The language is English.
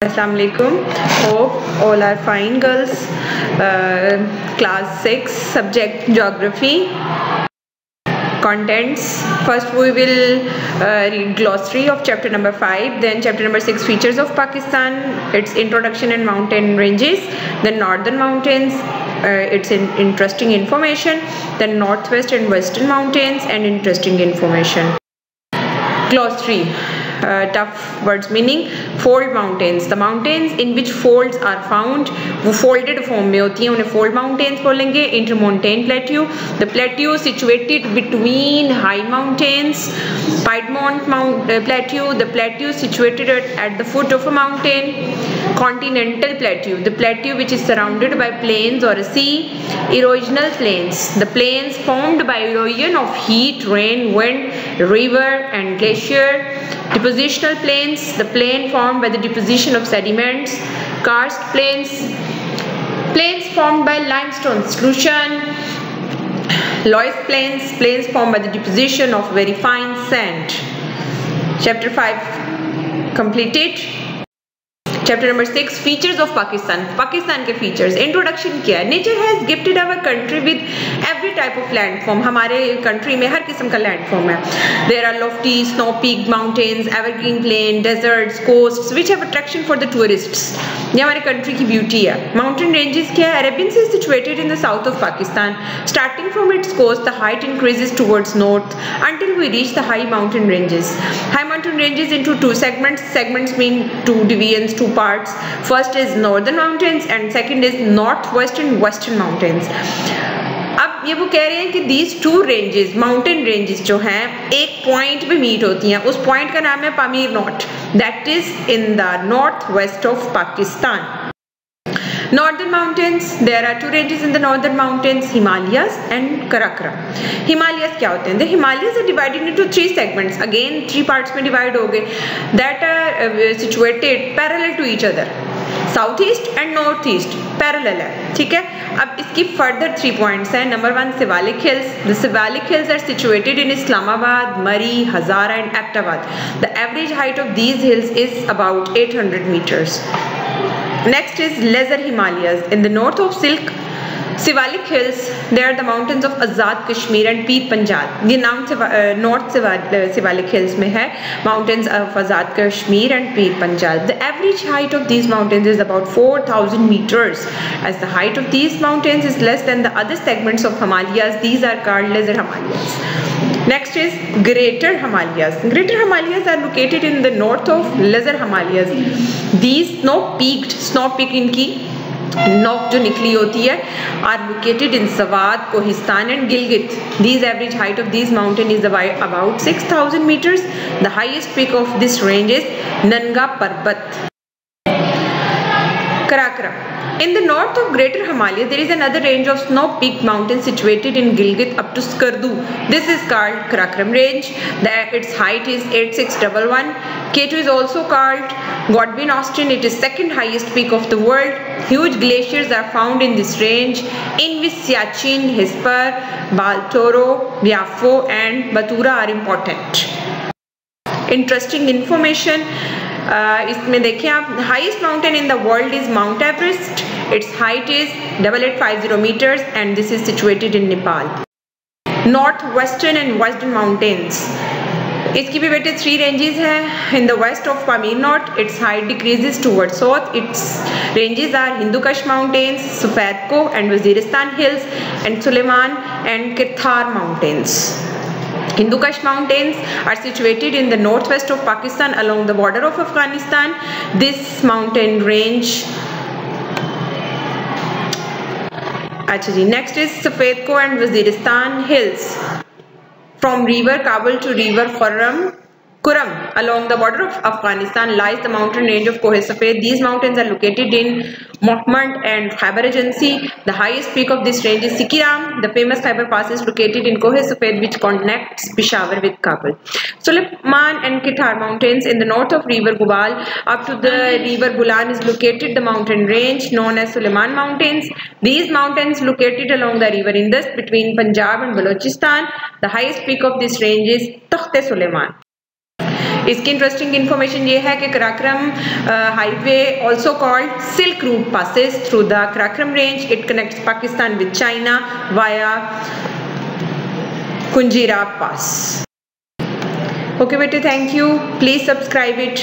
Assalamualaikum. Hope all are fine, girls. Uh, class 6, subject geography. Contents. First, we will uh, read glossary of chapter number 5, then chapter number 6, features of Pakistan, its introduction and mountain ranges, the northern mountains, uh, its in interesting information, the northwest and western mountains, and interesting information. Glossary tough words meaning fold mountains the mountains in which folds are found वो folded form में होती हैं उन्हें fold mountains बोलेंगे intermontane plateau the plateau situated between high mountains Piedmont Mount uh, plateau the plateau situated at, at the foot of a mountain continental plateau. The plateau which is surrounded by plains or a sea erosional plains. The plains formed by erosion of heat rain wind river and glacier. Depositional plains, the plain formed by the deposition of sediments, karst plains, plains formed by limestone solution, loess plains, plains formed by the deposition of very fine sand. Chapter 5 completed chapter number 6 features of pakistan. Pakistan ke features. Introduction kiya nature has gifted our country with every type of landform. hamare country mein har kisam ka landform there are lofty snow peak mountains evergreen plain deserts coasts which have attraction for the tourists. ye hamare country ki beauty mountain ranges kya hai arabian sea is situated in the south of pakistan. Starting from its coast the height increases towards north until we reach the high mountain ranges. High mountain ranges into two segments. Segments mean two divisions two parts. First is northern mountains and second is northwestern western mountains. अब ये वो कह रहे हैं कि these two ranges mountain ranges जो हैं, एक पॉइंट पे मीट होती हैं। उस पॉइंट का नाम है Pamir knot that is in the north west of Pakistan northern mountains there are two ranges in the northern mountains himalayas and karakoram himalayas kya hote hain the himalayas are divided into three segments again three parts mein divide ho gaye that are uh, situated parallel to each other south east and north east parallel है ठीक है अब इसकी further three points हैं number one Siwalik hills the Siwalik hills are situated in Islamabad Murree Hazara and Abbottabad the average height of these hills is about 800 metres Next is Lesser Himalayas. In the north of Silk Sivalik Hills, there are the mountains of Azad Kashmir and Pir Panjal. The uh, north Sivalik Hills mein hai mountains of Azad Kashmir and Pir Panjal. The average height of these mountains is about 4000 meters. As the height of these mountains is less than the other segments of Himalayas, these are called Lesser Himalayas. Next is Greater Himalayas. Greater Himalayas are located in the north of Lesser Himalayas. These snow-peaked, snow-peak इनकी नोक जो निकली होती है are located in Swat Kohistan and Gilgit these average height of this mountain is about 6000 metres the highest peak of this range is Nanga Parbat Karakoram In the north of Greater Himalaya, there is another range of snow-peaked mountains situated in Gilgit up to Skardu. This is called Karakoram Range. The, its height is 8611. K2 is also called Godwin Austen. It is second highest peak of the world. Huge glaciers are found in this range in which Siachen, Hispar, Baltoro, Biafo and Batura are important. Interesting information. इसमें देखिए आप highest mountain in the world is Mount Everest its height is double eight five zero metres and this is situated in Nepal north western and western mountains इसकी भी बेटे three ranges हैं. In the west of Pamir not its height decreases toward south its ranges are Hindu Kush mountains सफेदको and Waziristan hills and Sulaiman and Kirthar mountains Hindu Kush Mountains are situated in the northwest of Pakistan along the border of Afghanistan. This mountain range Actually, next is Safed Koh and Waziristan Hills. From river Kabul to river Kurram Kurram, along the border of Afghanistan, lies the mountain range of Kohe Safed. These mountains are located in Mohmand and Khyber Agency. The highest peak of this range is Sikiram. The famous Khyber Pass is located in Kohe Safed, which connects Peshawar with Kabul. Suleiman and Kitar mountains in the north of River Gubal up to the River Bolan is located the mountain range known as Suleiman Mountains. These mountains located along the River Indus between Punjab and Balochistan. The highest peak of this range is Takhte Suleiman. इसकी interesting information ये है कि Karakoram highway also called silk route passes through the Karakoram range it connect Pakistan with China via Khunjerab pass okay बेटे thank you please subscribe it